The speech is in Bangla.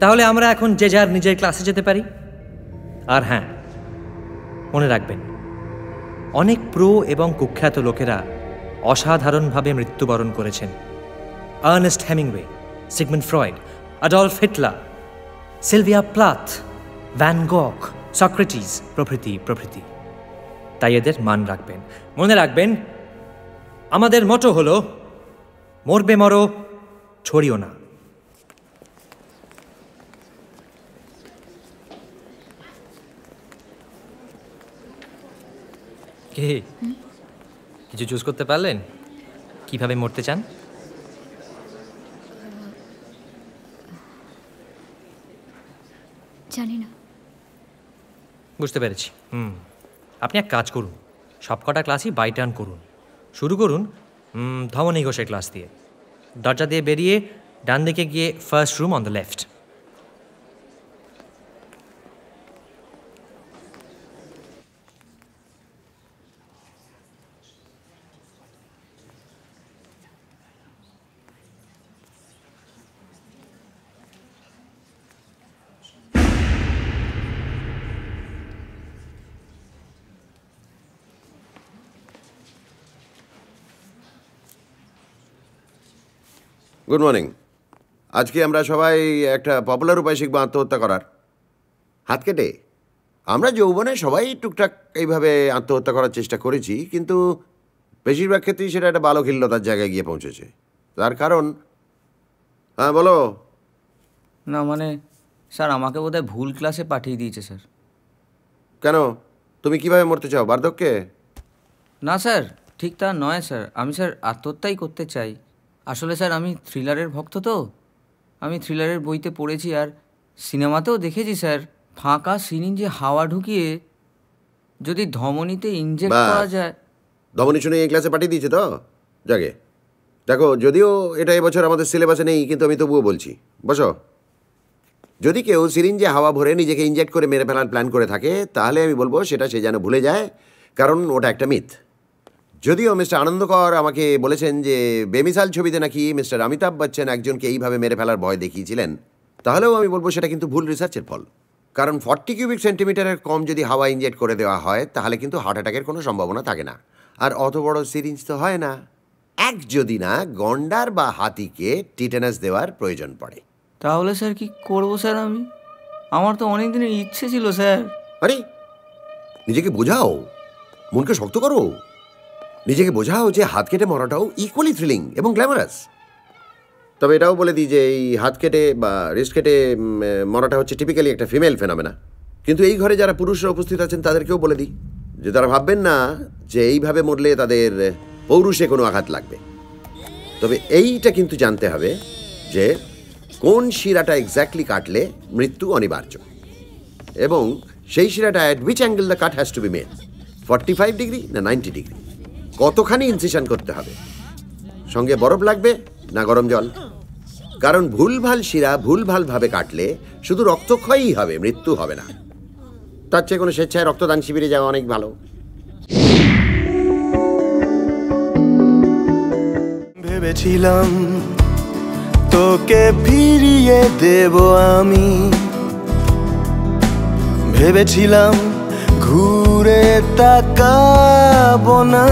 তাহলে আমরা এখন যে যার নিজের ক্লাসে যেতে পারি? আর হ্যাঁ মনে রাখবেন, অনেক প্রো এবং কুখ্যাত লোকেরা অসাধারণভাবে মৃত্যুবরণ করেছেন। Ernest Hemingway Sigmund Freud Adolf Hitler, Sylvia Plath, Van Gogh, Socrates, প্রভৃতি প্রভৃতি। তাই এদের মান রাখবেন। মনে রাখবেন, আমাদের মতো হলো, মরবে মরো, ছড়িও না। কে? কিছু চুজ করতে পারলেন? কীভাবে মরতে চান? জানি না। বুঝতে পেরেছি। হুম। আপনি এক কাজ করুন। সবকটা ক্লাসই বাই টার্ন করুন। শুরু করুন ধমনী ঘোষের ক্লাস দিয়ে। দরজা দিয়ে বেরিয়ে ডান দিকে গিয়ে first room on the left good morning আজকে আমরা সবাই একটা পপুলার উপায় শিখব আত্মহত্যা করার। হাত কেটে। আমরা যৌবনে সবাই টুকটাক এইভাবে আত্মহত্যা করার চেষ্টা করেছি কিন্তু বেশিরভাগ ক্ষেত্রেই সেটা একটা বালখিল্যতার জায়গায় গিয়ে পৌঁছেছে। তার কারণ? হ্যাঁ বলো। না মানে স্যার আমাকে বোধহয় ভুল ক্লাসে পাঠিয়ে দিয়েছে স্যার। কেন? তুমি কীভাবে মরতে চাও বার্ধক্যে? না স্যার ঠিক তা নয় স্যার। আমি স্যার আত্মহত্যাই করতে চাই। আসলে স্যার আমি থ্রিলারের ভক্ত তো। আমি থ্রিলারের বইতে পড়েছি আর সিনেমাতেও দেখেছি স্যার ফাঁকা সিরিঞ্জে হাওয়া ঢুকিয়ে যদি ধমনীতে ইনজেক্ট করা যায়। ধমনী শুনে এই ক্লাসে পাঠিয়ে দিয়েছে তো? জাগে দেখো যদিও এটা এবছর আমাদের সিলেবাসে নেই কিন্তু আমি তবুও বলছি। বসো। যদি কেউ সিরিঞ্জে হাওয়া ভরে নিজেকে ইনজেক্ট করে মেরে ফেলার প্ল্যান করে থাকে তাহলে আমি বলব সেটা সে যেন ভুলে যায় কারণ ওটা একটা মিথ যদিও মিস্টার আনন্দকর আমাকে বলেছেন যে বেমিসাল ছবিতে নাকি মিস্টার অমিতাভ বচ্চন একজনকে এইভাবে মেরে ফেলার ভয় দেখিয়েছিলেন তাহলেও আমি বলব সেটা কিন্তু ভুল রিসার্চের ফল। কারণ ফর্টি কিউবিক সেন্টিমিটারের কম যদি হাওয়া ইনজেক্ট করে দেওয়া হয় তাহলে কিন্তু হার্ট অ্যাটাকের কোনো সম্ভাবনা থাকে না। আর অত বড় সিরিঞ্জ তো হয় না। এক যদি না গন্ডার বা হাতিকে টিটেনাস দেওয়ার প্রয়োজন পড়ে। তাহলে স্যার কি করব স্যার আমি? আমার তো অনেক দিনের ইচ্ছে ছিল স্যার। আরে নিজেকে বোঝাও মনকে শক্ত করো। নিজেকে বোঝাও যে হাত কেটে মরাটাও ইকুয়ালি থ্রিলিং এবং গ্ল্যামারাস তবে এটাও বলে দিই যে এই হাত কেটে বা রিস্ট কেটে মরাটা হচ্ছে টিপিক্যালি একটা ফিমেল ফেনামেনা কিন্তু এই ঘরে যারা পুরুষরা উপস্থিত আছেন, তাদেরকেও বলে দিই যে তারা ভাববেন না যে এইভাবে মরলে তাদের পৌরুষে কোনো আঘাত লাগবে। তবে এইটা কিন্তু জানতে হবে যে কোন শিরাটা এক্স্যাক্টলি কাটলে মৃত্যু অনিবার্য। এবং সেই শিরাটা at which angle the cut has to be made forty five degree না নাইনটি ডিগ্রি কতখানি ইনসিশন করতে হবে? সঙ্গে বরফ লাগবে না গরম জল? কারণ ভুলভাল শিরা ভুল ভুলভালভাবে কাটলে শুধু রক্তক্ষয়ই হবে, মৃত্যু হবে না। তার চেয়ে কোনো স্বেচ্ছায় রক্তদান শিবিরে যাওয়া অনেক ভালো। ভেবেছিলাম তোকে ফিরিয়ে দেব আমি। ভেবেছিলাম ঘুরে তাকাবো না।